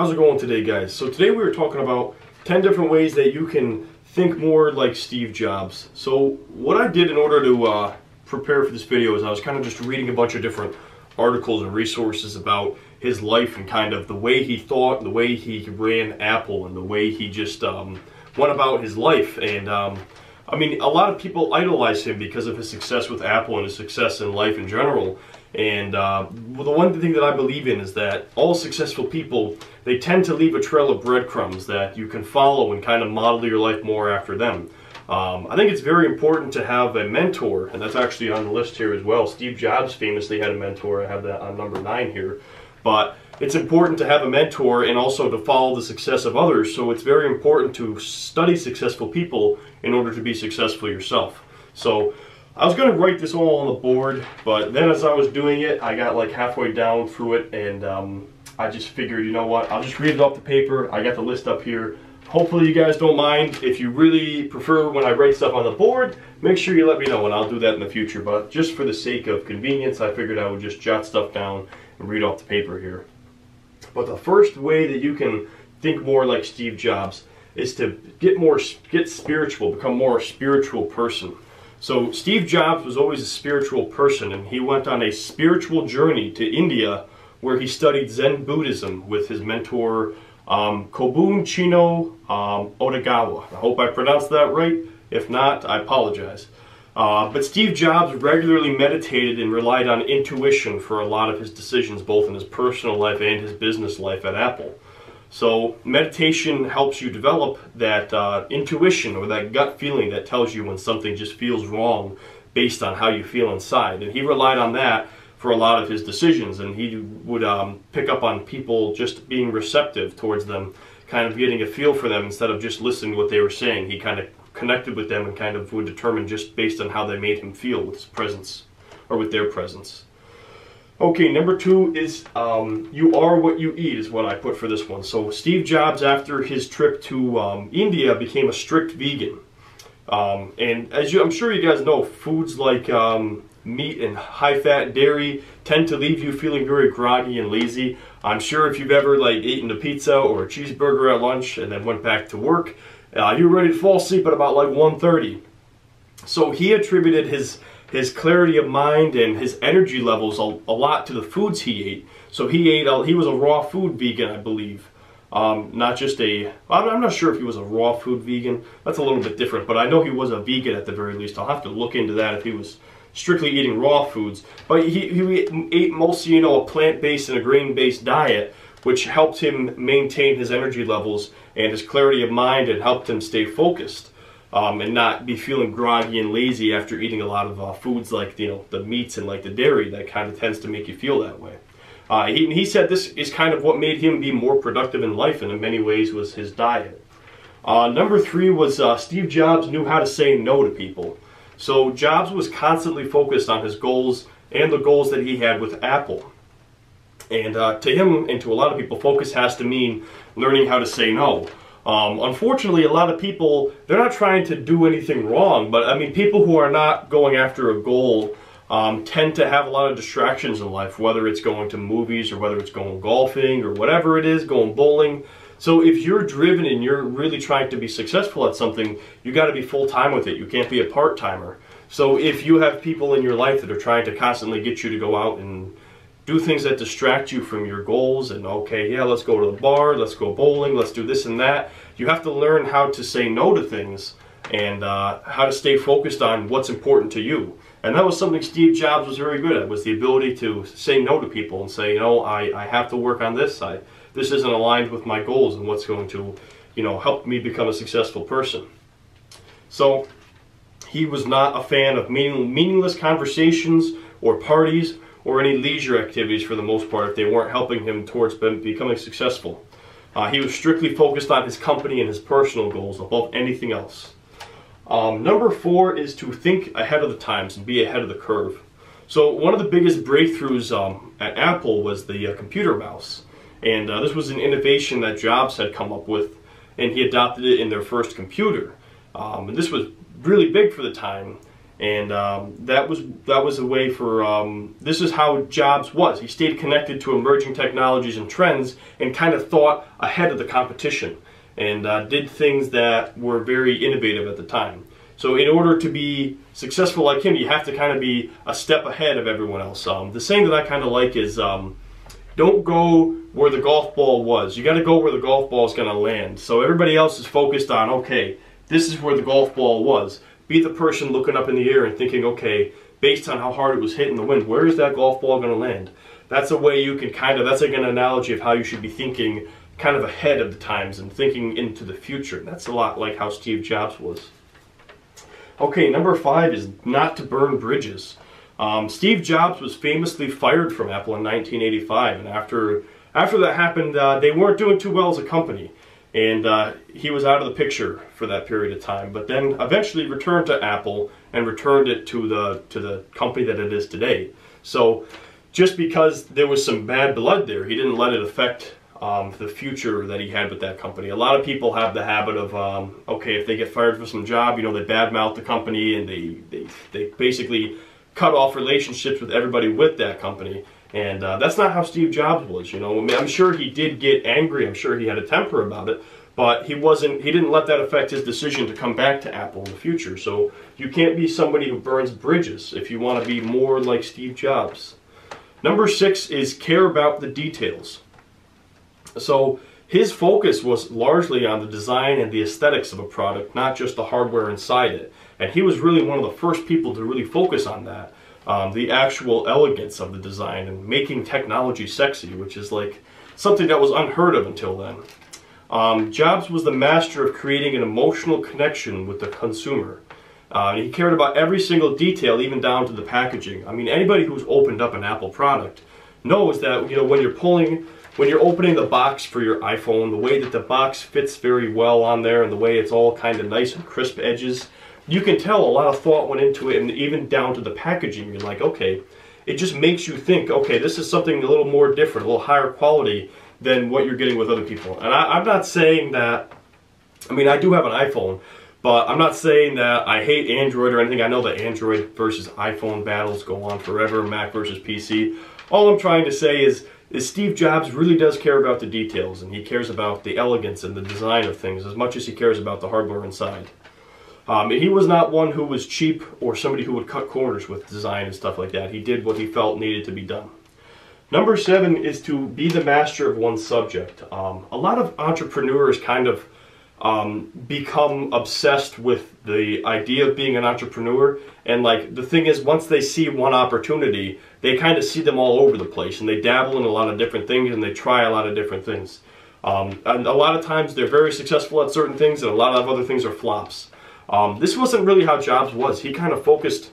How's it going today, guys? So today we were talking about 10 different ways that you can think more like Steve Jobs. So what I did in order to uh, prepare for this video is I was kind of just reading a bunch of different articles and resources about his life and kind of the way he thought, the way he ran Apple, and the way he just um, went about his life. And um, I mean, a lot of people idolize him because of his success with Apple and his success in life in general. And uh, the one thing that I believe in is that all successful people, they tend to leave a trail of breadcrumbs that you can follow and kind of model your life more after them. Um, I think it's very important to have a mentor, and that's actually on the list here as well. Steve Jobs famously had a mentor. I have that on number nine here. But it's important to have a mentor and also to follow the success of others. So it's very important to study successful people in order to be successful yourself. So I was going to write this all on the board, but then as I was doing it, I got like halfway down through it, and um, I just figured, you know what, I'll just read it off the paper. I got the list up here. Hopefully you guys don't mind. If you really prefer when I write stuff on the board, make sure you let me know, and I'll do that in the future. But just for the sake of convenience, I figured I would just jot stuff down and read off the paper here. But the first way that you can think more like Steve Jobs is to get more, get spiritual, become more a spiritual person. So Steve Jobs was always a spiritual person and he went on a spiritual journey to India where he studied Zen Buddhism with his mentor um, Kobun Chino um, Otogawa. I hope I pronounced that right. If not, I apologize. Uh, but Steve Jobs regularly meditated and relied on intuition for a lot of his decisions, both in his personal life and his business life at Apple. So meditation helps you develop that uh, intuition or that gut feeling that tells you when something just feels wrong based on how you feel inside. And he relied on that for a lot of his decisions, and he would um, pick up on people just being receptive towards them, kind of getting a feel for them instead of just listening to what they were saying. He kind of connected with them and kind of would determine just based on how they made him feel with his presence or with their presence. Okay, number two is um, you are what you eat is what I put for this one. So Steve Jobs, after his trip to um, India, became a strict vegan. Um, and as you, I'm sure you guys know, foods like um, meat and high-fat dairy tend to leave you feeling very groggy and lazy. I'm sure if you've ever like eaten a pizza or a cheeseburger at lunch and then went back to work, uh, you're ready to fall asleep at about like 1.30. So he attributed his his clarity of mind and his energy levels a, a lot to the foods he ate. So he ate, he was a raw food vegan, I believe. Um, not just a, I'm not sure if he was a raw food vegan. That's a little bit different, but I know he was a vegan at the very least. I'll have to look into that if he was strictly eating raw foods. But he, he ate mostly, you know, a plant-based and a grain-based diet, which helped him maintain his energy levels and his clarity of mind and helped him stay focused um, and not be feeling groggy and lazy after eating a lot of uh, foods like you know the meats and like the dairy that kind of tends to make you feel that way. Uh, he, he said this is kind of what made him be more productive in life and in many ways was his diet. Uh, number three was uh, Steve Jobs knew how to say no to people. So Jobs was constantly focused on his goals and the goals that he had with Apple. And uh, to him and to a lot of people, focus has to mean learning how to say no. Um, unfortunately, a lot of people, they're not trying to do anything wrong, but I mean, people who are not going after a goal um, tend to have a lot of distractions in life, whether it's going to movies or whether it's going golfing or whatever it is, going bowling. So if you're driven and you're really trying to be successful at something, you got to be full time with it. You can't be a part timer. So if you have people in your life that are trying to constantly get you to go out and do things that distract you from your goals and okay yeah let's go to the bar let's go bowling let's do this and that. You have to learn how to say no to things and uh, how to stay focused on what's important to you. And that was something steve jobs was very good at was the ability to say no to people and say you know i, I have to work on this. I, this isn't aligned with my goals and what's going to you know help me become a successful person. So he was not a fan of meaning, meaningless conversations or parties or any leisure activities for the most part if they weren't helping him towards becoming successful. Uh, he was strictly focused on his company and his personal goals above anything else. Um, number four is to think ahead of the times and be ahead of the curve. So one of the biggest breakthroughs um, at Apple was the uh, computer mouse. And uh, this was an innovation that Jobs had come up with, and he adopted it in their first computer. Um, and this was really big for the time. And um, that was that was a way for um, this is how Jobs was. He stayed connected to emerging technologies and trends, and kind of thought ahead of the competition, and uh, did things that were very innovative at the time. So in order to be successful like him, you have to kind of be a step ahead of everyone else. Um, the saying that I kind of like is, um, don't go where the golf ball was. You got to go where the golf ball is going to land. So everybody else is focused on, okay, this is where the golf ball was be the person looking up in the air and thinking, okay, based on how hard it was hitting the wind, where is that golf ball going to land? That's a way you can kind of, that's like an analogy of how you should be thinking kind of ahead of the times and thinking into the future. That's a lot like how Steve Jobs was. Okay, number five is not to burn bridges. Um, Steve Jobs was famously fired from Apple in 1985, and after after that happened, uh, they weren't doing too well as a company and uh, he was out of the picture for that period of time. But then eventually returned to Apple and returned it to the to the company that it is today. So just because there was some bad blood there, he didn't let it affect um, the future that he had with that company. A lot of people have the habit of um, okay, if they get fired for some job, you know, they badmouth the company and they they, they basically cut off relationships with everybody with that company. And uh, that's not how Steve Jobs was, you know. I mean, I'm sure he did get angry. I'm sure he had a temper about it, but he wasn't. He didn't let that affect his decision to come back to Apple in the future. So you can't be somebody who burns bridges if you want to be more like Steve Jobs. Number six is care about the details. So his focus was largely on the design and the aesthetics of a product, not just the hardware inside it. And he was really one of the first people to really focus on that um, the actual elegance of the design and making technology sexy, which is like something that was unheard of until then. Um, Jobs was the master of creating an emotional connection with the consumer. Uh, he cared about every single detail, even down to the packaging. I mean, anybody who's opened up an Apple product knows that you know when you're pulling, when you're opening the box for your iPhone, the way that the box fits very well on there, and the way it's all kind of nice and crisp edges you can tell a lot of thought went into it and even down to the packaging. You're like okay it just makes you think okay this is something a little more different a little higher quality than what you're getting with other people. And I, i'm not saying that i mean i do have an iphone but i'm not saying that i hate android or anything. I know that android versus iphone battles go on forever mac versus pc all i'm trying to say is is Steve Jobs really does care about the details and he cares about the elegance and the design of things as much as he cares about the hardware inside. Um, he was not one who was cheap or somebody who would cut corners with design and stuff like that. He did what he felt needed to be done. Number seven is to be the master of one subject. Um, a lot of entrepreneurs kind of um, become obsessed with the idea of being an entrepreneur. And like the thing is, once they see one opportunity, they kind of see them all over the place and they dabble in a lot of different things and they try a lot of different things. Um, and a lot of times they're very successful at certain things and a lot of other things are flops. Um, this wasn't really how Jobs was. He kind of focused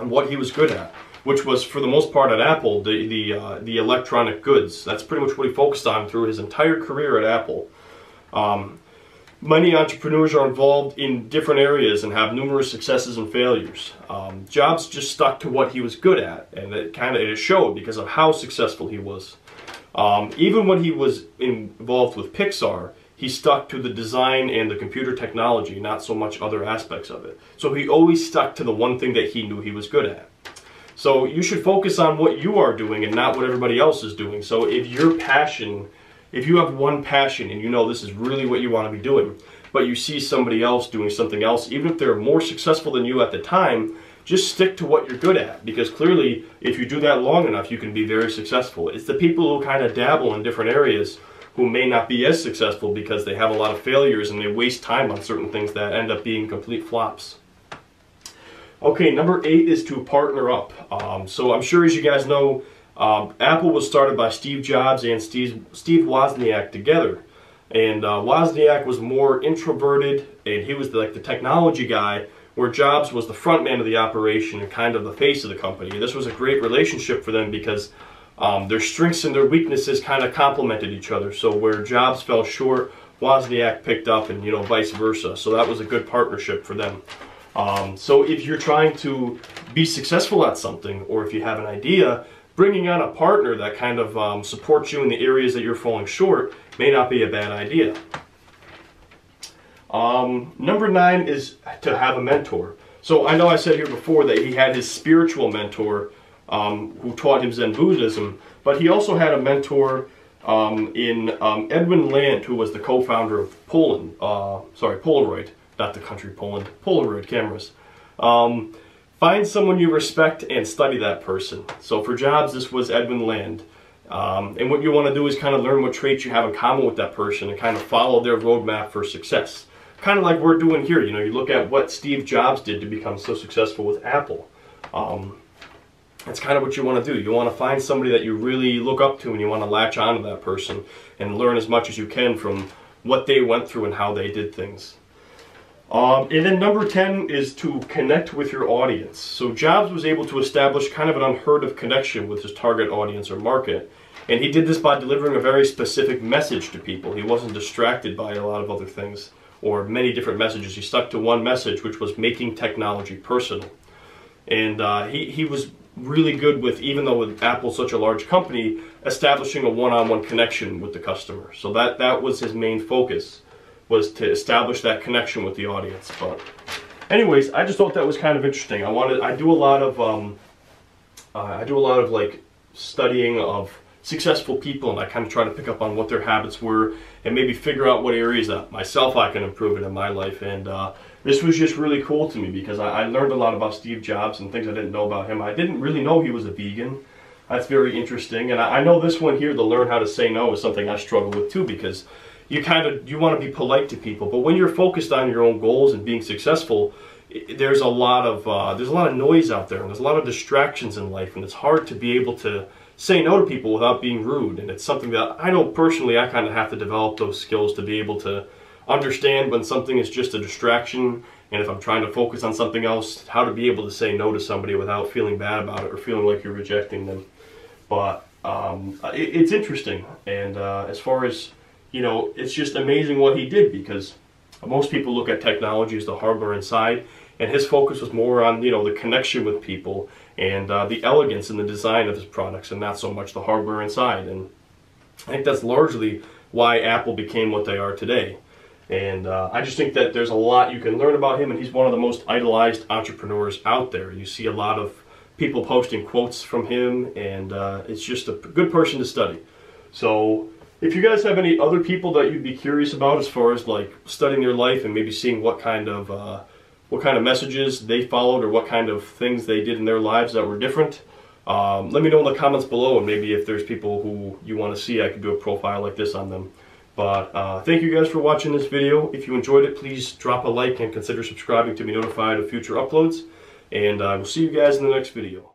on what he was good at, which was for the most part at Apple, the the uh, the electronic goods. That's pretty much what he focused on through his entire career at Apple. Um, many entrepreneurs are involved in different areas and have numerous successes and failures. Um, Jobs just stuck to what he was good at, and it kind of it showed because of how successful he was. Um, even when he was involved with Pixar, he stuck to the design and the computer technology, not so much other aspects of it. So he always stuck to the one thing that he knew he was good at. So you should focus on what you are doing and not what everybody else is doing. So if your passion, if you have one passion and you know this is really what you want to be doing, but you see somebody else doing something else, even if they're more successful than you at the time, just stick to what you're good at because clearly if you do that long enough you can be very successful. It's the people who kind of dabble in different areas who may not be as successful because they have a lot of failures and they waste time on certain things that end up being complete flops. Okay, number eight is to partner up. Um, so I'm sure as you guys know, um, Apple was started by Steve Jobs and Steve, Steve Wozniak together. And uh, Wozniak was more introverted and he was the, like the technology guy where Jobs was the front man of the operation and kind of the face of the company. This was a great relationship for them because um, their strengths and their weaknesses kind of complemented each other. So where Jobs fell short, Wozniak picked up, and you know vice versa. So that was a good partnership for them. Um, so if you're trying to be successful at something, or if you have an idea, bringing on a partner that kind of um, supports you in the areas that you're falling short may not be a bad idea. Um, number nine is to have a mentor. So I know I said here before that he had his spiritual mentor um, who taught him Zen Buddhism, but he also had a mentor um, in um, Edwin Land, who was the co-founder of Poland, uh, sorry, Polaroid, not the country Poland, Polaroid cameras. Um, find someone you respect and study that person. So for Jobs, this was Edwin Land. Um, and what you want to do is kind of learn what traits you have in common with that person and kind of follow their roadmap for success. Kind of like we're doing here. You know, you look at what Steve Jobs did to become so successful with Apple. Um, that's kind of what you want to do. You want to find somebody that you really look up to and you want to latch on to that person and learn as much as you can from what they went through and how they did things. Um, and then number 10 is to connect with your audience. So Jobs was able to establish kind of an unheard of connection with his target audience or market. And he did this by delivering a very specific message to people. He wasn't distracted by a lot of other things or many different messages. He stuck to one message, which was making technology personal. And uh, he, he was really good with, even though with Apple such a large company, establishing a one-on-one -on -one connection with the customer. So that, that was his main focus, was to establish that connection with the audience. But anyways, I just thought that was kind of interesting. I wanted, I do a lot of, um, uh, I do a lot of like studying of successful people and I kind of try to pick up on what their habits were and maybe figure out what areas that myself I can improve in my life. And uh, this was just really cool to me because I, I, learned a lot about Steve Jobs and things I didn't know about him. I didn't really know he was a vegan. That's very interesting. And I, I know this one here, to learn how to say no, is something I struggle with too because you kind of, you want to be polite to people. But when you're focused on your own goals and being successful, there's a lot of uh, there's a lot of noise out there and there's a lot of distractions in life and it's hard to be able to say no to people without being rude. And it's something that I know personally I kind of have to develop those skills to be able to understand when something is just a distraction and if I'm trying to focus on something else, how to be able to say no to somebody without feeling bad about it or feeling like you're rejecting them. But um, it, it's interesting. And uh, as far as, you know, it's just amazing what he did because most people look at technology as the hardware inside and his focus was more on you know the connection with people and uh, the elegance and the design of his products and not so much the hardware inside and I think that's largely why Apple became what they are today and uh, I just think that there's a lot you can learn about him and he's one of the most idolized entrepreneurs out there you see a lot of people posting quotes from him and uh, it's just a good person to study so if you guys have any other people that you'd be curious about as far as like studying their life and maybe seeing what kind of uh, what kind of messages they followed or what kind of things they did in their lives that were different. Um, let me know in the comments below and maybe if there's people who you want to see, I could do a profile like this on them. But uh, thank you guys for watching this video. If you enjoyed it, please drop a like and consider subscribing to be notified of future uploads. And I will see you guys in the next video.